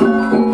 Música